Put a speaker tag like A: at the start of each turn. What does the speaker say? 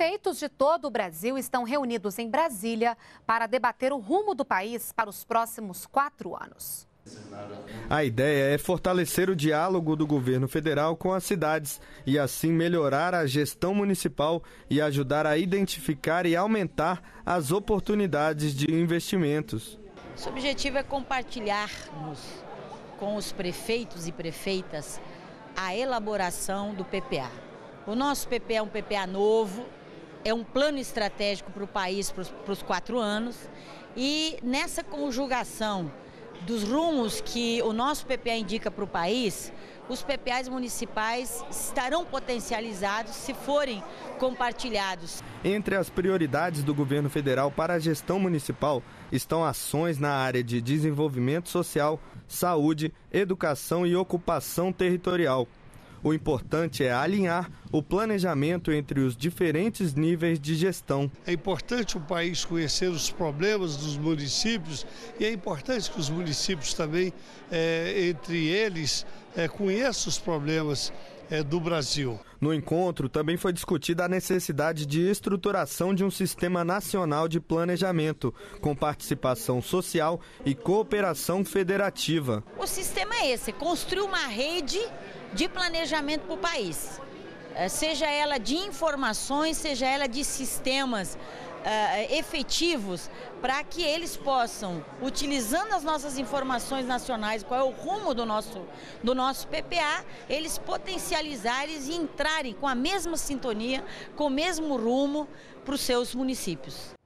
A: Prefeitos de todo o Brasil estão reunidos em Brasília para debater o rumo do país para os próximos quatro anos.
B: A ideia é fortalecer o diálogo do governo federal com as cidades e, assim, melhorar a gestão municipal e ajudar a identificar e aumentar as oportunidades de investimentos.
C: O objetivo é compartilharmos com os prefeitos e prefeitas a elaboração do PPA. O nosso PPA é um PPA novo, é um plano estratégico para o país para os quatro anos e nessa conjugação dos rumos que o nosso PPA indica para o país, os PPAs municipais estarão potencializados se forem compartilhados.
B: Entre as prioridades do governo federal para a gestão municipal estão ações na área de desenvolvimento social, saúde, educação e ocupação territorial. O importante é alinhar o planejamento entre os diferentes níveis de gestão.
D: É importante o país conhecer os problemas dos municípios e é importante que os municípios também, é, entre eles, é, conheçam os problemas é, do Brasil.
B: No encontro também foi discutida a necessidade de estruturação de um sistema nacional de planejamento, com participação social e cooperação federativa.
C: O sistema é esse: construir uma rede de planejamento para o país, eh, seja ela de informações, seja ela de sistemas uh, efetivos para que eles possam, utilizando as nossas informações nacionais, qual é o rumo do nosso, do nosso PPA, eles potencializarem e entrarem com a mesma sintonia, com o mesmo rumo para os seus municípios.